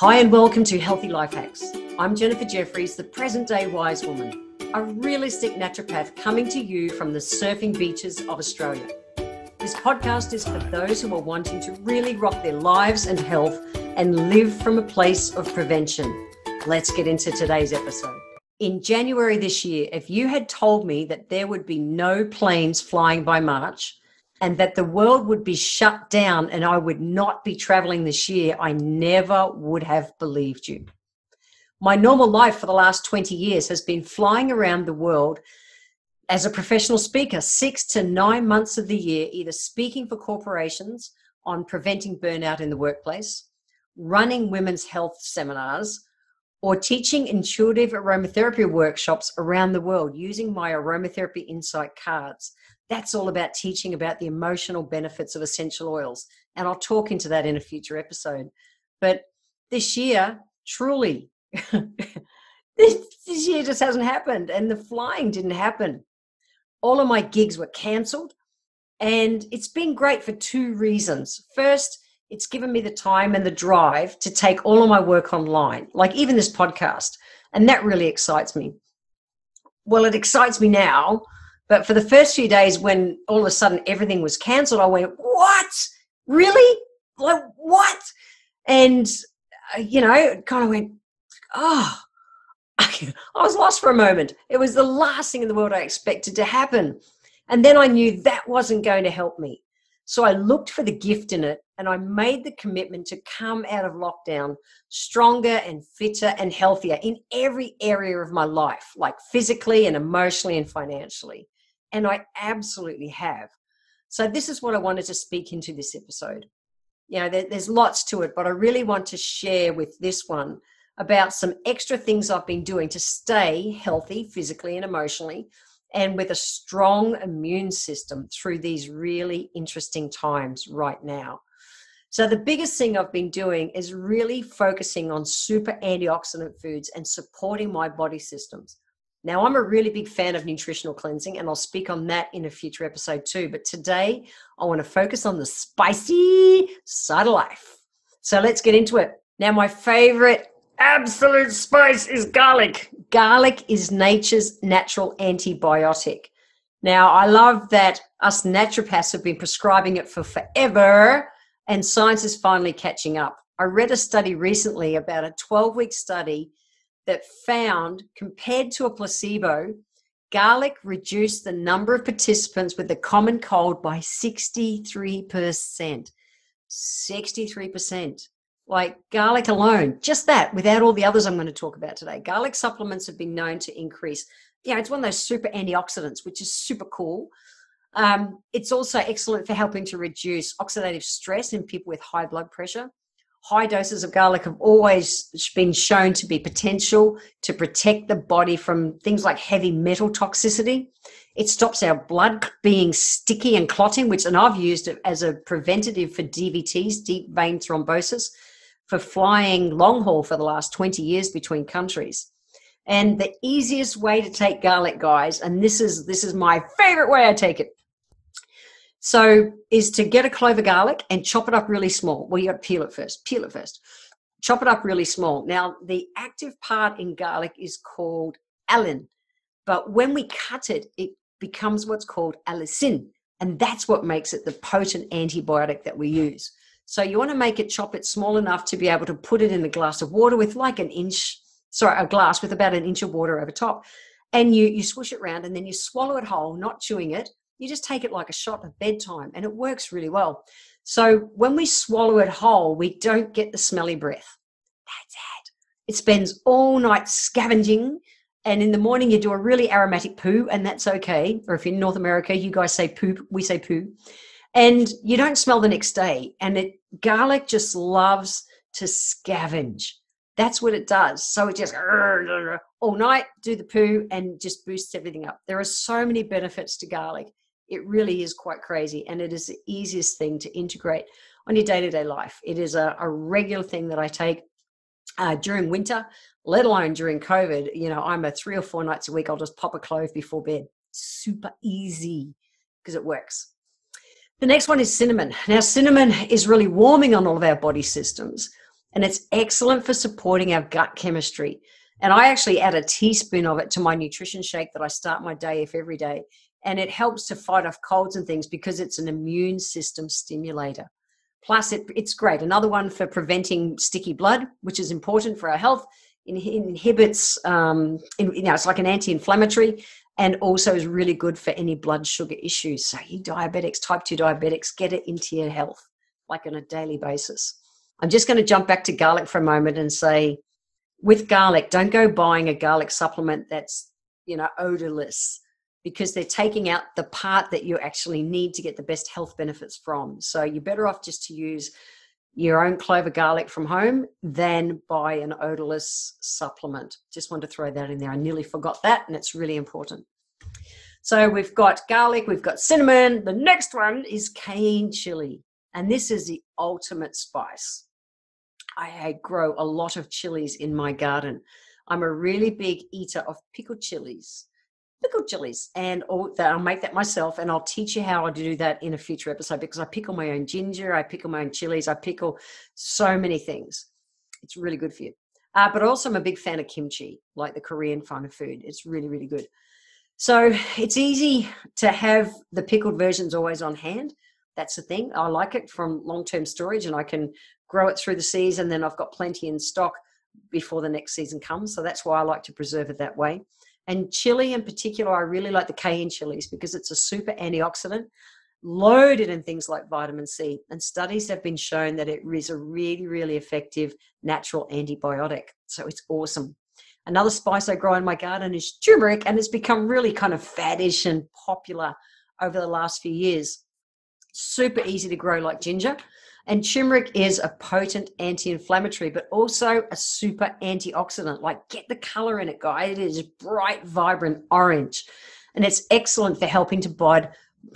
Hi, and welcome to Healthy Life Hacks. I'm Jennifer Jefferies, the present day wise woman, a realistic naturopath coming to you from the surfing beaches of Australia. This podcast is for those who are wanting to really rock their lives and health and live from a place of prevention. Let's get into today's episode. In January this year, if you had told me that there would be no planes flying by March, and that the world would be shut down and I would not be traveling this year, I never would have believed you. My normal life for the last 20 years has been flying around the world as a professional speaker, six to nine months of the year, either speaking for corporations on preventing burnout in the workplace, running women's health seminars, or teaching intuitive aromatherapy workshops around the world using my aromatherapy insight cards that's all about teaching about the emotional benefits of essential oils. And I'll talk into that in a future episode. But this year, truly, this, this year just hasn't happened. And the flying didn't happen. All of my gigs were cancelled. And it's been great for two reasons. First, it's given me the time and the drive to take all of my work online, like even this podcast. And that really excites me. Well, it excites me now but for the first few days, when all of a sudden everything was cancelled, I went, What? Really? Like, what? And, uh, you know, kind of went, Oh, I was lost for a moment. It was the last thing in the world I expected to happen. And then I knew that wasn't going to help me. So I looked for the gift in it and I made the commitment to come out of lockdown stronger and fitter and healthier in every area of my life, like physically and emotionally and financially. And I absolutely have. So, this is what I wanted to speak into this episode. You know, there, there's lots to it, but I really want to share with this one about some extra things I've been doing to stay healthy physically and emotionally and with a strong immune system through these really interesting times right now. So, the biggest thing I've been doing is really focusing on super antioxidant foods and supporting my body systems. Now, I'm a really big fan of nutritional cleansing, and I'll speak on that in a future episode too. But today, I want to focus on the spicy side of life. So let's get into it. Now, my favorite absolute spice is garlic. Garlic is nature's natural antibiotic. Now, I love that us naturopaths have been prescribing it for forever, and science is finally catching up. I read a study recently about a 12 week study that found, compared to a placebo, garlic reduced the number of participants with the common cold by 63%. 63%. Like garlic alone, just that, without all the others I'm going to talk about today. Garlic supplements have been known to increase. Yeah, it's one of those super antioxidants, which is super cool. Um, it's also excellent for helping to reduce oxidative stress in people with high blood pressure high doses of garlic have always been shown to be potential to protect the body from things like heavy metal toxicity. It stops our blood being sticky and clotting, which and I've used it as a preventative for DVTs, deep vein thrombosis, for flying long haul for the last 20 years between countries. And the easiest way to take garlic, guys, and this is this is my favorite way I take it, so is to get a clove of garlic and chop it up really small. Well, you got to peel it first. Peel it first. Chop it up really small. Now, the active part in garlic is called alliin, but when we cut it, it becomes what's called allicin, and that's what makes it the potent antibiotic that we use. So you want to make it chop it small enough to be able to put it in a glass of water with like an inch, sorry, a glass with about an inch of water over top, and you you swish it around, and then you swallow it whole, not chewing it, you just take it like a shot at bedtime and it works really well. So when we swallow it whole, we don't get the smelly breath. That's it. It spends all night scavenging. And in the morning, you do a really aromatic poo, and that's okay. Or if you're in North America, you guys say poop, we say poo. And you don't smell the next day. And it garlic just loves to scavenge. That's what it does. So it just all night, do the poo, and just boosts everything up. There are so many benefits to garlic. It really is quite crazy. And it is the easiest thing to integrate on your day to day life. It is a, a, regular thing that I take uh, during winter, let alone during COVID. You know, I'm a three or four nights a week, I'll just pop a clove before bed. Super easy because it works. The next one is cinnamon. Now, cinnamon is really warming on all of our body systems. and it's excellent for supporting our gut chemistry. And I actually add a teaspoon of it to my nutrition shake that I start my day if every day. And it helps to fight off colds and things because it's an immune system stimulator. Plus, it, it's great. Another one for preventing sticky blood, which is important for our health. It inhibits, um, you know, it's like an anti inflammatory and also is really good for any blood sugar issues. So, you diabetics, type 2 diabetics, get it into your health like on a daily basis. I'm just going to jump back to garlic for a moment and say, with garlic, don't go buying a garlic supplement that's, you know, odorless because they're taking out the part that you actually need to get the best health benefits from. So you're better off just to use your own clover garlic from home than buy an odorless supplement. Just wanted to throw that in there. I nearly forgot that, and it's really important. So we've got garlic, we've got cinnamon. The next one is cayenne chili, and this is the ultimate spice. I grow a lot of chilies in my garden. I'm a really big eater of pickled chilies, pickled chilies, and all that. I'll make that myself, and I'll teach you how I do that in a future episode because I pickle my own ginger, I pickle my own chilies, I pickle so many things. It's really good for you. Uh, but also, I'm a big fan of kimchi, like the Korean kind of food. It's really, really good. So it's easy to have the pickled versions always on hand. That's the thing. I like it from long term storage, and I can grow it through the season. Then I've got plenty in stock before the next season comes. So that's why I like to preserve it that way. And chili in particular, I really like the cayenne chilies because it's a super antioxidant, loaded in things like vitamin C. And studies have been shown that it is a really, really effective natural antibiotic. So it's awesome. Another spice I grow in my garden is turmeric, and it's become really kind of faddish and popular over the last few years. Super easy to grow like ginger. And turmeric is a potent anti inflammatory, but also a super antioxidant. Like, get the color in it, guys. It is bright, vibrant orange. And it's excellent for helping to bud,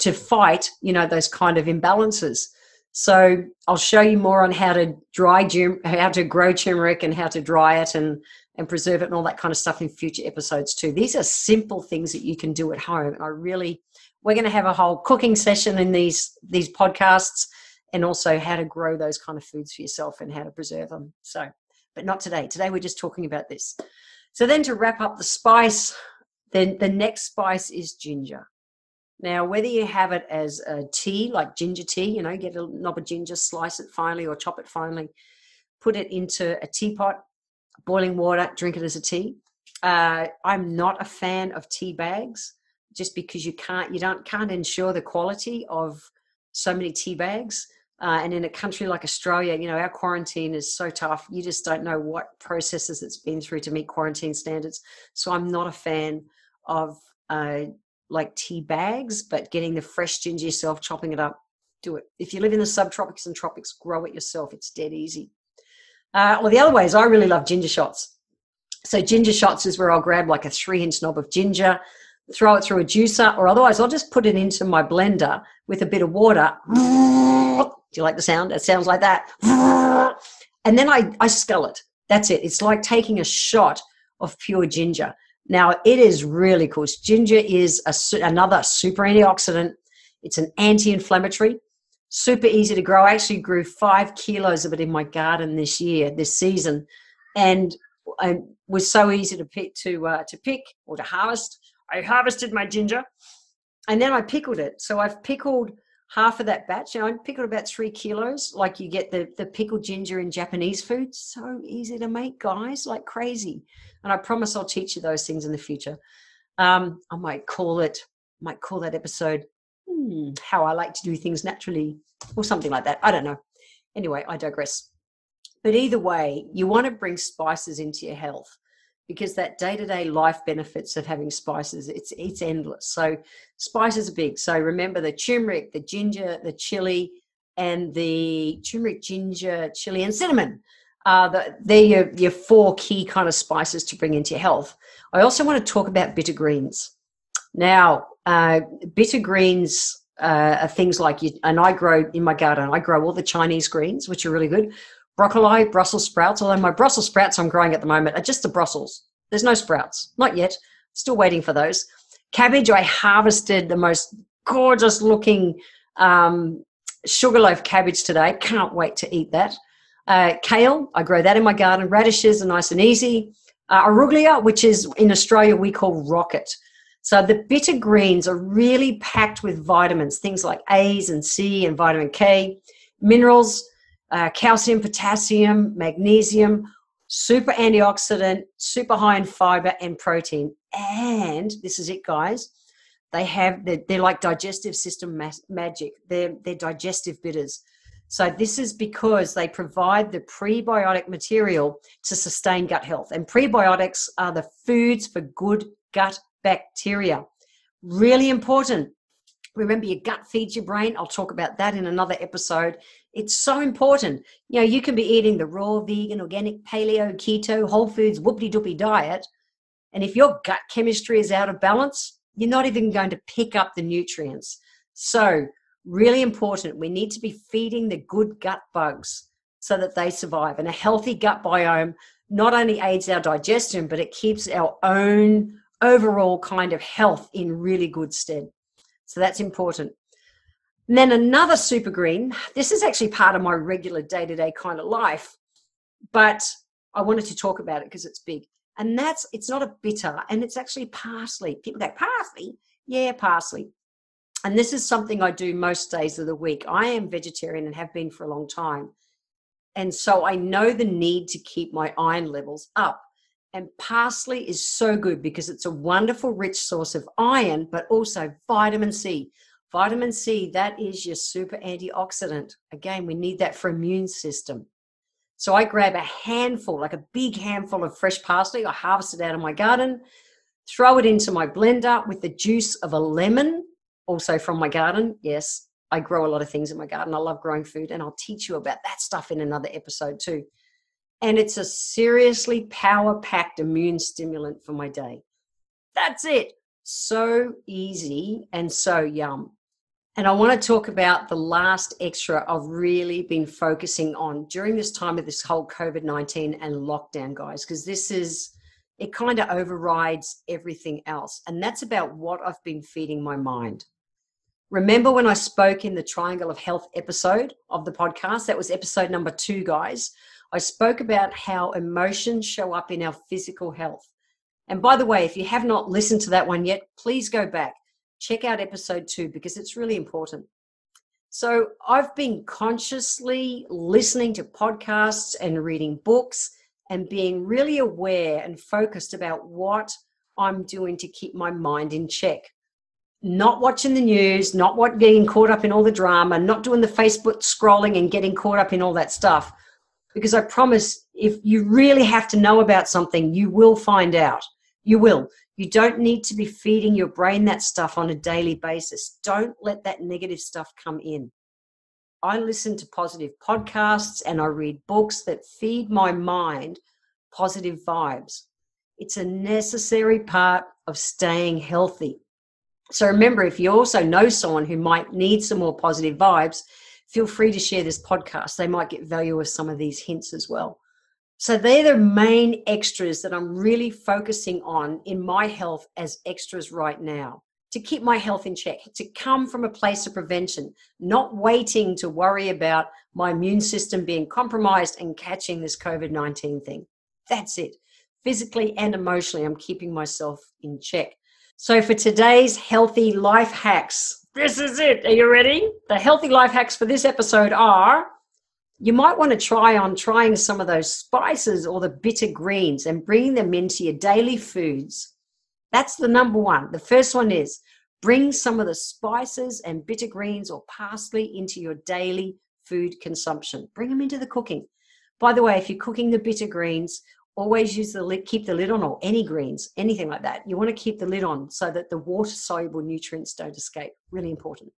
to fight, you know, those kind of imbalances. So I'll show you more on how to dry how to grow turmeric and how to dry it and and preserve it and all that kind of stuff in future episodes too. These are simple things that you can do at home. And I really, we're going to have a whole cooking session in these these podcasts and also how to grow those kind of foods for yourself and how to preserve them. So, but not today. Today we're just talking about this. So then to wrap up the spice, then the next spice is ginger. Now, whether you have it as a tea, like ginger tea, you know, get a knob of ginger, slice it finely or chop it finely, put it into a teapot, boiling water, drink it as a tea. Uh, I'm not a fan of tea bags just because you can't you don't can't ensure the quality of so many tea bags. Uh, and in a country like Australia, you know, our quarantine is so tough. You just don't know what processes it's been through to meet quarantine standards. So I'm not a fan of uh, like tea bags, but getting the fresh ginger yourself, chopping it up, do it. If you live in the subtropics and tropics, grow it yourself. It's dead easy. Uh, well, the other way is I really love ginger shots. So ginger shots is where I'll grab like a three inch knob of ginger, throw it through a juicer, or otherwise I'll just put it into my blender with a bit of water. Do you like the sound? It sounds like that. And then I, I scull it. That's it. It's like taking a shot of pure ginger. Now, it is really cool. Ginger is a, another super antioxidant. It's an anti inflammatory, super easy to grow. I actually grew five kilos of it in my garden this year, this season. And it was so easy to pick, to, uh, to pick or to harvest. I harvested my ginger and then I pickled it. So I've pickled half of that batch. Know, I pickled about three kilos, like you get the, the pickled ginger in Japanese food. So easy to make, guys, like crazy. And I promise I'll teach you those things in the future. Um, I might call it, might call that episode hmm, how I like to do things naturally or something like that. I don't know. Anyway, I digress. But either way, you want to bring spices into your health because that day-to-day life benefits of having spices it's it's endless. So spices are big. So remember the turmeric the ginger the chili and the turmeric ginger chili and cinnamon uh, the, they're your, your four key kind of spices to bring into your health. I also want to talk about bitter greens. Now uh, bitter greens uh, are things like you and i grow in my garden i grow all the chinese greens which are really good broccoli, Brussels sprouts, although my Brussels sprouts I'm growing at the moment are just the Brussels. There's no sprouts, not yet. Still waiting for those. Cabbage, I harvested the most gorgeous looking um, sugarloaf cabbage today. Can't wait to eat that. Uh, kale, I grow that in my garden. Radishes are nice and easy. Uh, arugula, which is in Australia we call rocket. So the bitter greens are really packed with vitamins, things like A's and C and vitamin K, minerals, uh, calcium, potassium, magnesium, super antioxidant, super high in fiber and protein. And this is it, guys. They have they're, they're like digestive system magic. They're they're digestive bitters. So this is because they provide the prebiotic material to sustain gut health. And prebiotics are the foods for good gut bacteria. Really important. Remember, your gut feeds your brain. I'll talk about that in another episode. It's so important. You know, you can be eating the raw, vegan, organic, paleo, keto, whole foods, whoopty doopy diet. And if your gut chemistry is out of balance, you're not even going to pick up the nutrients. So, really important. We need to be feeding the good gut bugs so that they survive. And a healthy gut biome not only aids our digestion, but it keeps our own overall kind of health in really good stead. So that's important. And then another super green, this is actually part of my regular day to day kind of life, but I wanted to talk about it because it's big. And that's, it's not a bitter and it's actually parsley. People go, parsley? Yeah, parsley. And this is something I do most days of the week. I am vegetarian and have been for a long time. And so I know the need to keep my iron levels up. And parsley is so good because it's a wonderful, rich source of iron, but also vitamin C. Vitamin C, that is your super antioxidant. Again, we need that for immune system. So I grab a handful, like a big handful of fresh parsley. I harvest it out of my garden, throw it into my blender with the juice of a lemon also from my garden. Yes, I grow a lot of things in my garden. I love growing food, and I'll teach you about that stuff in another episode too. And it's a seriously power packed immune stimulant for my day. That's it. So easy and so yum. And I want to talk about the last extra I've really been focusing on during this time of this whole COVID 19 and lockdown, guys, because this is, it kind of overrides everything else. And that's about what I've been feeding my mind. Remember when I spoke in the Triangle of Health episode of the podcast? That was episode number two, guys. I spoke about how emotions show up in our physical health. And by the way, if you have not listened to that one yet, please go back. Check out episode two because it's really important. So, I've been consciously listening to podcasts and reading books and being really aware and focused about what I'm doing to keep my mind in check not watching the news, not what getting caught up in all the drama, not doing the Facebook scrolling and getting caught up in all that stuff. Because I promise, if you really have to know about something, you will find out. You will. You don't need to be feeding your brain that stuff on a daily basis. Don't let that negative stuff come in. I listen to positive podcasts and I read books that feed my mind positive vibes. It's a necessary part of staying healthy. So remember, if you also know someone who might need some more positive vibes, feel free to share this podcast. They might get value with some of these hints as well. So they're the main extras that I'm really focusing on in my health as extras right now to keep my health in check, to come from a place of prevention, not waiting to worry about my immune system being compromised and catching this COVID 19 thing. That's it. Physically and emotionally, I'm keeping myself in check. So, for today's healthy life hacks, this is it. Are you ready? The healthy life hacks for this episode are you might want to try on trying some of those spices or the bitter greens and bringing them into your daily foods. That's the number one. The first one is bring some of the spices and bitter greens or parsley into your daily food consumption. Bring them into the cooking. By the way, if you're cooking the bitter greens, always use the lid, keep the lid on, or any greens, anything like that. You want to keep the lid on so that the water soluble nutrients don't escape. Really important.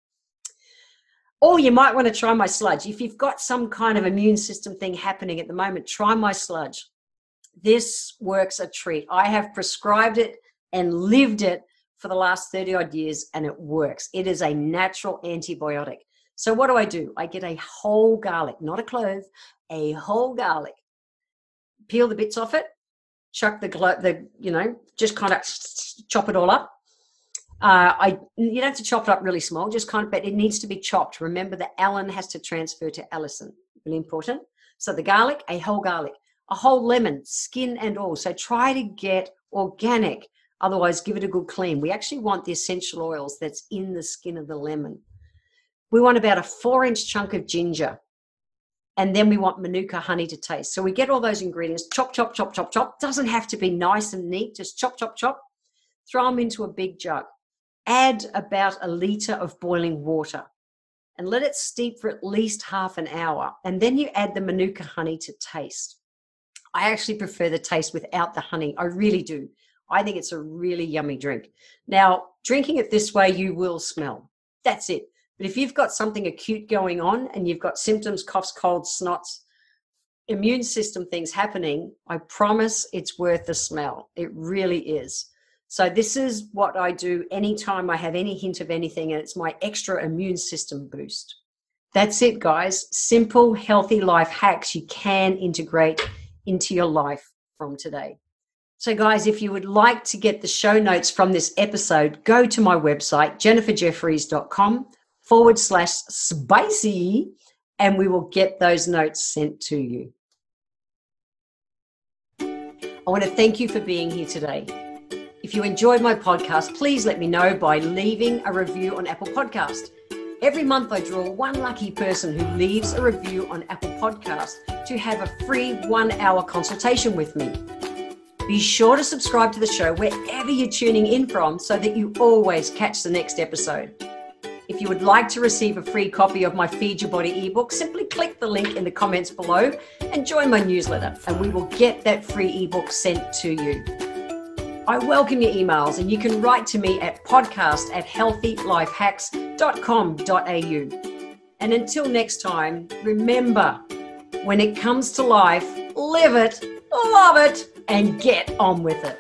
Or you might want to try my sludge. If you've got some kind of immune system thing happening at the moment, try my sludge. This works a treat. I have prescribed it and lived it for the last 30 odd years and it works. It is a natural antibiotic. So, what do I do? I get a whole garlic, not a clove, a whole garlic peel the bits off it, chuck the the you know just kind of chop it all up. Uh, I you don't have to chop it up really small, just kind of, but it needs to be chopped. Remember, that alliin has to transfer to allicin. Really important. So the garlic, a whole garlic, a whole lemon, skin and all. So try to get organic. Otherwise, give it a good clean. We actually want the essential oils that's in the skin of the lemon. We want about a four inch chunk of ginger. And then we want manuka honey to taste. So we get all those ingredients, chop, chop, chop, chop, chop. Doesn't have to be nice and neat, just chop, chop, chop. Throw them into a big jug. Add about a litre of boiling water and let it steep for at least half an hour. And then you add the manuka honey to taste. I actually prefer the taste without the honey. I really do. I think it's a really yummy drink. Now, drinking it this way, you will smell. That's it. But if you've got something acute going on and you've got symptoms, coughs, colds, snots, immune system things happening, I promise it's worth the smell. It really is. So, this is what I do anytime I have any hint of anything, and it's my extra immune system boost. That's it, guys. Simple, healthy life hacks you can integrate into your life from today. So, guys, if you would like to get the show notes from this episode, go to my website, jenniferjefferies.com forward slash spicy, and we will get those notes sent to you. I want to thank you for being here today. If you enjoyed my podcast, please let me know by leaving a review on Apple Podcast. Every month I draw one lucky person who leaves a review on Apple Podcast to have a free one hour consultation with me. Be sure to subscribe to the show wherever you're tuning in from so that you always catch the next episode. If you would like to receive a free copy of my Feed Your Body ebook, simply click the link in the comments below and join my newsletter, and we will get that free ebook sent to you. I welcome your emails, and you can write to me at podcast at healthylifehacks.com.au. And until next time, remember when it comes to life, live it, love it, and get on with it.